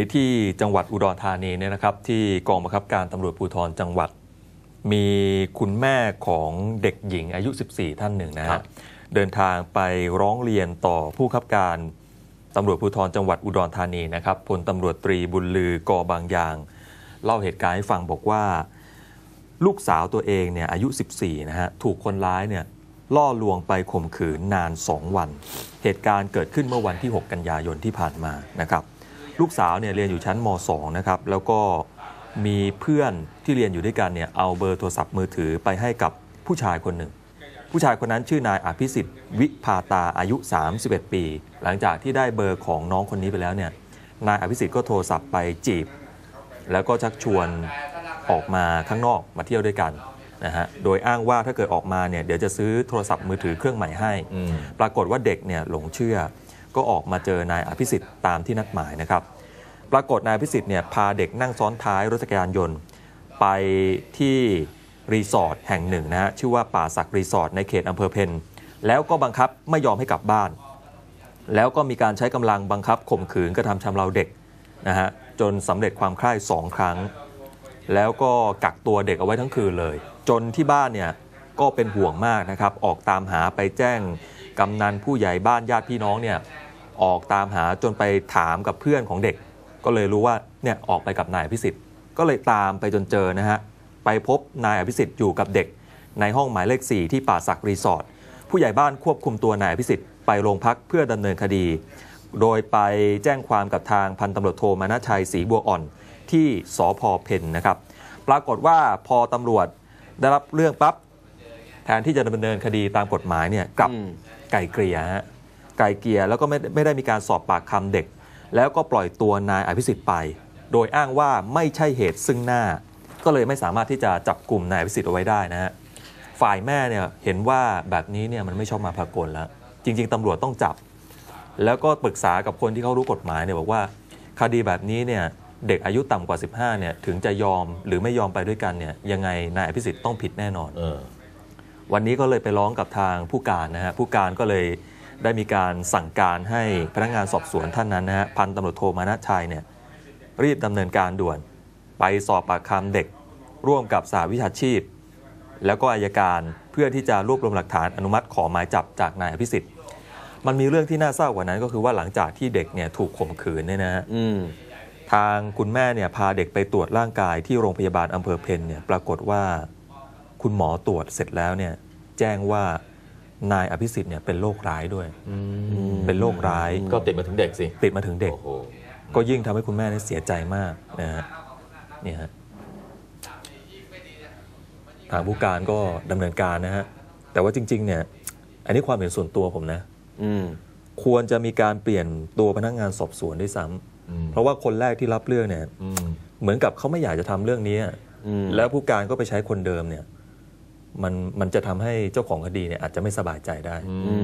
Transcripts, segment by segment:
อะวันนี้ที่จังหวัดอุดรธานีเนี่ยนะครับ ที่กองบังคับการตำรวจภูธรจังหวัด มีคุณแม่ของเด็กหญิงอายุ 14 ท่านหนึ่งนะครัฮะบเดินทางไปร้องเรียนต่อผู้บังคับการตำรวจภูธรจังหวัดอุดรธานีนะครับพลตำรวจตรีบุญลือกอบางยาง เล่าเหตุการณ์ให้ฟังบอกว่า ลูกสาวตัวเองเนี่ยอายุ 14 นะฮะถูกคนร้ายเนี่ยล่อลวงไปข่มขืนนาน 2 วัน เหตุการณ์เกิดขึ้นเมื่อวันที่ 6 กันยายนที่ผ่านมานะครับ ลูกสาวเนี่ยเรียนอยู่ชั้นม 2 นะครับแล้วก็มีเพื่อนที่เรียนอยู่ด้วยกันเนี่ยเอาเบอร์โทรศัพท์มือถือไปให้กับผู้ชายคนหนึ่ง ผู้ชายคนนั้นชื่อนายอภิสิทธิ์วิพาตาอายุ 31 ปี หลังจากที่ได้เบอร์ของน้องคนนี้ไปแล้วเนี่ยนายอภิสิทธิ์ก็โทรศัพท์ไปจีบ แล้วก็ชักชวนออกมาข้างนอกมาเที่ยวด้วยกันนะฮะโดยอ้างว่าถ้าเกิดออกมาเนี่ยเดี๋ยวจะซื้อโทรศัพท์มือถือเครื่องใหม่ให้อืมปรากฏว่าเด็กเนี่ยหลงเชื่อ ก็ออกมาเจอนายอภิสิทธิ์ตามที่นัดหมายนะครับ ปรากฏนายอภิสิทธิ์เนี่ยพาเด็กนั่งซ้อนท้ายรถจักรยานยนต์ ไปที่รีสอร์ทแห่งหนึ่งนะฮะชื่อว่าป่าสักรีสอร์ทในเขตอำเภอเพนแล้วก็บังคับไม่ยอมให้กลับบ้าน แล้วก็มีการใช้กำลังบังคับข่มขืนกระทำชำเราเด็กนะฮะจนสำเร็จความใคร่สองครั้ง แล้วก็กักตัวเด็กเอาไว้ทั้งคืนเลย จนที่บ้านเนี่ยก็เป็นห่วงมากนะครับ ออกตามหาไปแจ้ง กำนันผู้ใหญ่บ้านญาติพี่น้องเนี่ยออกตามหาจนไปถามกับเพื่อนของเด็ก ก็เลยรู้ว่าเนี่ยออกไปกับนายอภิสิทธิ์ก็เลยตามไปจนเจอนะฮะไปพบนายอภิสิทธิ์อยู่กับเด็ก ในห้องหมายเลข 4 ที่ป่าศักรีสอร์ทผู้ใหญ่บ้านควบคุมตัวนายอภิสิทธิ์ไปโรงพักเพื่อดำเนินคดี โดยไปแจ้งความกับทางพันตำรวจโทมานะชัยศรีบัวอ่อนที่สพเพนนะครับ ปรากฏว่าพอตำรวจได้รับเรื่องปั๊บ แทนที่จะดำเนินคดีตามกฎหมายเนี่ยกลับอืมไก่เกลี่ยฮะไก่เกลี่ยแล้วก็ไม่ไม่ได้มีการสอบปากคำเด็ก แล้วก็ปล่อยตัวนายอภิสิทธิ์ไป โดยอ้างว่าไม่ใช่เหตุซึ่งหน้า ก็เลยไม่สามารถที่จะจับกลุ่มนายอภิสิทธิ์เอาไว้ได้นะฮะฝ่ายแม่เนี่ยเห็นว่าแบบนี้เนี่ยมันไม่ชอบมาพากลแล้ว จริง ๆตำรวจต้องจับ แล้วก็ปรึกษากับคนที่เขารู้กฎหมายเนี่ยบอกว่าคดีแบบนี้เนี่ยเด็กอายุต่ำกว่า 15เนี่ยถึงจะยอมหรือไม่ยอมไปด้วยกันเนี่ยยังไงนายอภิสิทธิ์ต้องผิดแน่นอนเออ วันนี้ก็เลยไปร้องกับทางผู้การนะฮะผู้การก็เลยได้มีการสั่งการให้พนักงานสอบสวนท่านนั้นนะฮะพันตำรวจโทมานะชัยเนี่ยรีบดำเนินการด่วน ไปสอบปากคำเด็ก ร่วมกับสาวิชาชีพ แล้วก็อายการเพื่อที่จะรวบรวมหลักฐานอนุมัติขอหมายจับจากนายอภิสิทธิ์ มันมีเรื่องที่น่าเศร้ากว่านั้นก็คือว่าหลังจากที่เด็กเนี่ยถูกข่มขืนเนี่ยนะฮะทางคุณแม่เนี่ยพาเด็กไปตรวจร่างกายที่โรงพยาบาลอำเภอเพนเนี่ยปรากฏว่า คุณหมอตรวจเสร็จแล้วเนี่ยแจ้งว่านายอภิสิทธิ์เนี่ยเป็นโรคร้ายด้วย เป็นโรคร้าย ก็ติดมาถึงเด็กสิ ติดมาถึงเด็กโอ้โหก็ยิ่งทำให้คุณแม่เนี่ยเสียใจมากนะฮะนี่ฮะทางผู้การก็ดำเนินการนะฮะ แต่ว่าจริง ๆ เนี่ย อันนี้ความเห็นส่วนตัวผมนะอืมควรจะมีการเปลี่ยนตัวพนักงานสอบสวนด้วยซ้ำอืมเพราะว่าคนแรกที่รับเรื่องเนี่ยอืมเหมือนกับเขาไม่อยากจะทำเรื่องนี้อะอืมแล้วผู้การก็ไปใช้คนเดิมเนี่ย มันมันจะทำให้เจ้าของคดีเนี่ยอาจจะไม่สบายใจได้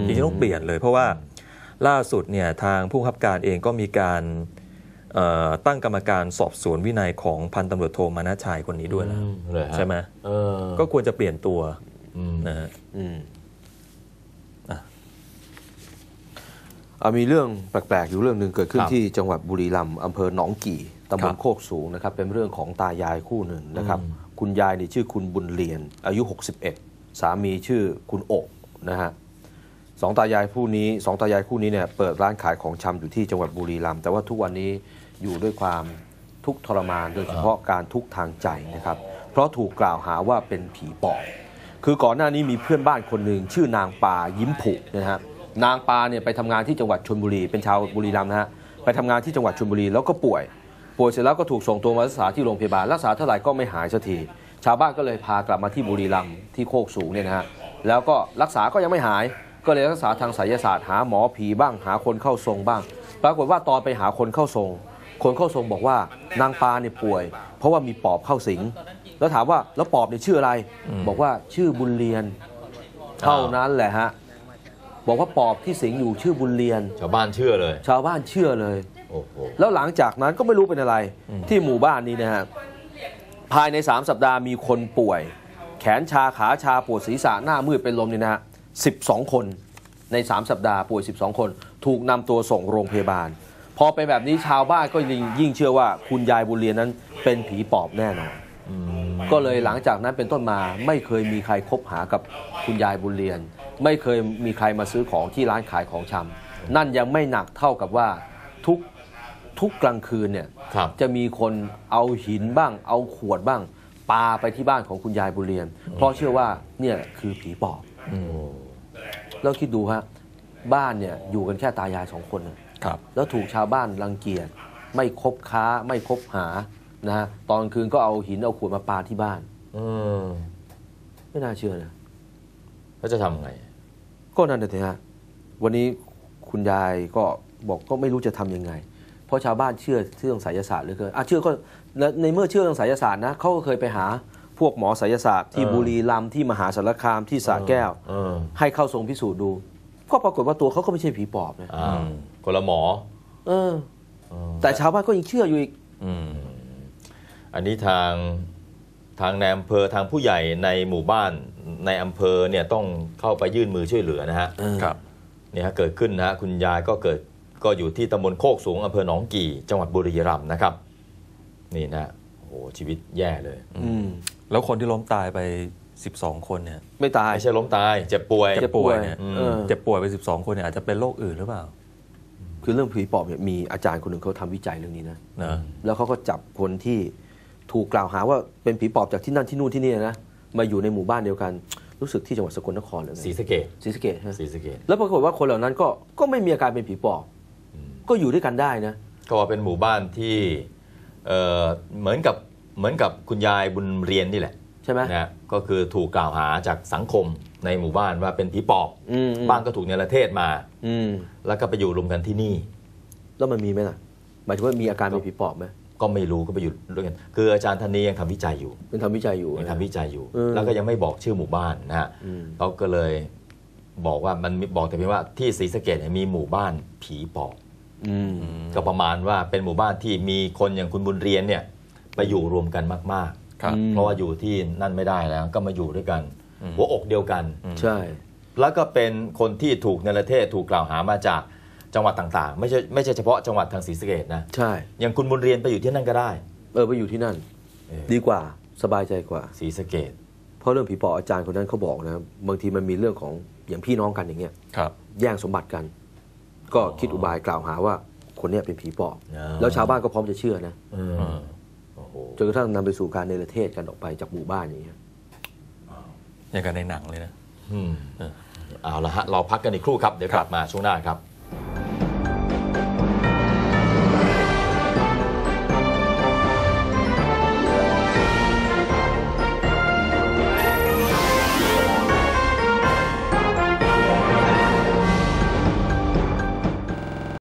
จริงๆต้องเปลี่ยนเลย เพราะว่าล่าสุดเนี่ยทางผู้บังคับการเองก็มีการเอ่อตั้งกรรมการสอบสวนวินัยของพันตำรวจโทมานะชัยคนนี้ด้วยแล้วอืมเลยฮะใช่ไหมเออก็ควรจะเปลี่ยนตัวอืมนะฮะอืมอะอะมีเรื่องแปลกๆ อยู่เรื่องหนึ่งเกิดขึ้นครับที่จังหวัดบุรีรัมย์อำเภอหนองกี่ตำบครัลบโคกสูงนะครับ เป็นเรื่องของตายายคู่หนึ่งนะครับ คุณยายนี่ชื่อคุณบุญเรียน อายุ 61 สามีชื่อคุณโอกนะฮะสองตายายคู่นี้สองตายายคู่นี้เนี่ยเปิดร้านขายของชำอยู่ที่จังหวัดบุรีรัมย์แต่ว่าทุกวันนี้อยู่ด้วยความทุกทรมาน โดยเฉพาะการทุกทางใจนะครับ เพราะถูกกล่าวหาว่าเป็นผีปอบคือก่อนหน้านี้มีเพื่อนบ้านคนหนึ่งชื่อนางปายิ้มผุนะฮะนางปาเนี่ยไปทำงานที่จังหวัดชลบุรีเป็นชาวบุรีรัมย์นะฮะไปทำงานที่จังหวัดชลบุรีแล้วก็ป่วย ป่วยเสร็จแล้วก็ถูกส่งตัวมารักษาที่โรงพยาบาลรักษาเท่าไหร่ก็ไม่หายสักทีชาวบ้านก็เลยพากลับมาที่บุรีรัมย์ที่โคกสูงเนี่ยนะฮะแล้วก็รักษาก็ยังไม่หาย ก็เลยรักษาทางไสยศาสตร์หาหมอผีบ้างหาคนเข้าทรงบ้าง ปรากฏว่าตอนไปหาคนเข้าทรง คนเข้าทรงบอกว่านางปาเนี่ยป่วย เพราะว่ามีปอบเข้าสิง แล้วถามว่าแล้วปอบเนี่ยชื่ออะไร บอกว่าชื่อบุญเรียนเท่านั้นแหละฮะบอกว่าปอบที่สิงอยู่ชื่อบุญเรียน ชาวบ้านเชื่อเลย ชาวบ้านเชื่อเลยโอ้โห แล้วหลังจากนั้นก็ไม่รู้เป็นอะไร ที่หมู่บ้านนี้นะฮะภายใน 3 สัปดาห์มีคนป่วย แขนชาขาชาปวดศีรษะหน้ามืดเป็นลมเนี่ยนะฮะ12คนใน 3 สัปดาห์ป่วย 12 คน ถูกนำตัวส่งโรงพยาบาล พอเป็นแบบนี้ชาวบ้านก็ยิ่งยิ่งเชื่อว่าคุณยายบุญเรียนนั้นเป็นผีปอบแน่นอนอืมก็เลยหลังจากนั้นเป็นต้นมาไม่เคยมีใครคบหากับคุณยายบุญเรียน ไม่เคยมีใครมาซื้อของที่ร้านขายของชำนั่นยังไม่หนักเท่ากับว่าทุก ทุกกลางคืนเนี่ยครับจะมีคนเอาหินบ้าง เอาขวดบ้างปาไปที่บ้านของคุณยายบุญเรียน เพราะเชื่อว่าเนี่ยคือผีปอบโอ้แล้วคิดดูฮะบ้านเนี่ยอยู่กันแค่ตายายสองคนน่ะครับ แล้วถูกชาวบ้านรังเกียจไม่คบค้าไม่คบหานะฮะตอนคืนก็เอาหินเอาขวดมาปาที่บ้านเออไม่น่าเชื่อนะแล้วจะทำไง ก็นั่นเลยฮะวันนี้คุณยายก็บอกก็ไม่รู้จะทำยังไง เพราะชาวบ้านเชื่อเรื่องไสยศาสตร์เหลยเกินอะเชื่อก็แล้วในเมื่อเชื่อเรื่องไสยศาสตร์นะเขาก็เคยไปหาพวกหมอไสยศาสตร์ที่เออบุรีรัมย์ที่มหาสารคามที่สระแก้วเออให้เข้าทรงพิสูจน์ดู ก็ปรากฏว่าตัวเขาก็ไม่ใช่ผีปอบนะอ้าวคนละหมอ เออ แต่ชาวบ้านก็ยังเชื่ออยู่อีกอืมอันนี้ทางทางในอำเภอทางผู้ใหญ่ในหมู่บ้านในอำเภอเนี่ยต้องเข้าไปยื่นมือช่วยเหลือนะฮะครับเนี่ยฮะเกิดขึ้นนะฮะคุณยายก็เกิด ก็อยู่ที่ตำบลโคกสูงอำเภอหนองกี่ จังหวัดบุรีรัมย์นะครับ นี่นะฮะโอ้โหชีวิตแย่เลย อืมแล้วคนที่ล้มตายไป 12 คนเนี่ยไม่ตาย ไม่ใช่ล้มตายเจ็บป่วย เจ็บป่วยเนี่ยเออ เจ็บป่วยไป 12 คนเนี่ยอาจจะเป็นโรคอื่นหรือเปล่าคือเรื่องผีปอบเนี่ยมีอาจารย์คนหนึ่งเขาทำวิจัยเรื่องนี้นะ นะแล้วเขาก็จับคนที่ถูกกล่าวหาว่าเป็นผีปอบจากที่นั่นที่นู่นที่นี่นะมาอยู่ในหมู่บ้านเดียวกัน รู้สึกที่จังหวัดสกลนครเลยศรีสะเกดศรีสะเกษใช่ไหมศรีสะเกดแล้วปรากฏว่าคนเหล่านั้นก็ก็ไม่มีอาการเป็นผีปอบ ก็อยู่ด้วยกันได้นะก็ว่าเป็นหมู่บ้านที่เอ่อเหมือนกับเหมือนกับคุณยายบุญเรียนนี่แหละใช่ไหมนะฮะก็คือถูกกล่าวหาจากสังคมในหมู่บ้านว่าเป็นผีปอบอืมอืมบ้านก็ถูกเนรเทศมา อืมแล้วก็ไปอยู่รวมกันที่นี่ แล้วมันมีไหมล่ะหมายถึงว่ามีอาการเป็นผีปอบไหมก็ไม่รู้ก็ไปอยู่ด้วยกันคืออาจารย์ท่านนี้ยังทำวิจัยอยู่เป็นทำวิจัยอยู่ยังนะทำวิจัยอยู่เออแล้วก็ยังไม่บอกชื่อหมู่บ้านนะฮะอืมเขาก็เลยบอกว่ามันมีบอกแต่เพียงว่าที่ศรีสะเกดเนี่ยมีหมู่บ้านผีปอบอืม ก็ประมาณว่าเป็นหมู่บ้านที่มีคนอย่างคุณบุญเรียนเนี่ยไปอยู่รวมกันมากครับอืมๆเพราะว่าอยู่ที่นั่นไม่ได้แล้ว ก็มาอยู่ด้วยกัน หัวอกเดียวกันใช่ แล้วก็เป็นคนที่ถูกเนรเทศถูกกล่าวหามาจากจังหวัดต่างๆ ไม่ใช่ไม่ใช่เฉพาะจังหวัดทางศรีสะเกดนะใช่อย่างคุณบุญเรียนไปอยู่ที่นั่นก็ได้ เออไปอยู่ที่นั่นเออดีกว่าสบายใจกว่าศรีสะเกดเพราะเรื่องผีปอบอาจารย์คนนั้นเขาบอกนะบางทีมันมีเรื่องของอย่างพี่น้องกันอย่างเงี้ยครับแย่งสมบัติกัน ก็คิดอุบายกล่าวหาว่าคนเนี้ยเป็นผีปอบอ๋อแล้วชาวบ้านก็พร้อมจะเชื่อนะเออโอ้โหจนกระทั่งนำไปสู่การเนรเทศกันออกไปจากหมู่บ้านอย่างเงี้ยอย่างกันในหนังเลยนะอืมเอาละฮะเราพักกันอีกครู่ครับ เดี๋ยวกลับมาช่วงหน้าครับ